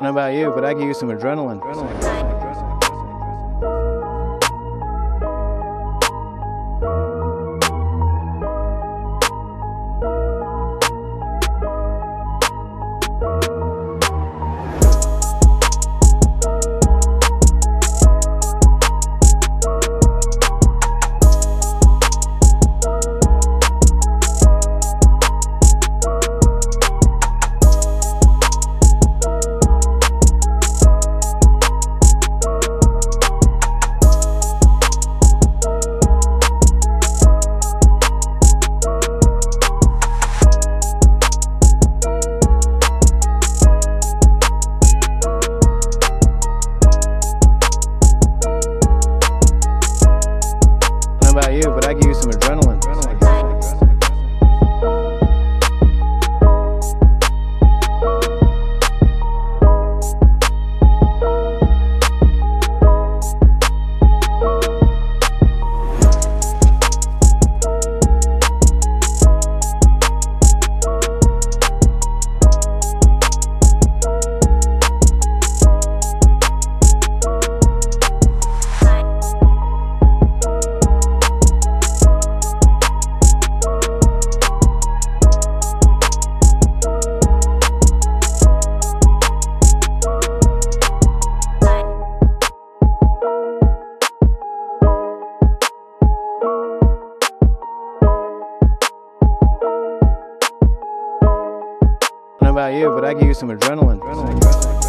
know about you, but I give use some adrenaline. I you, but I give you some adrenaline. About you, but I give you some adrenaline.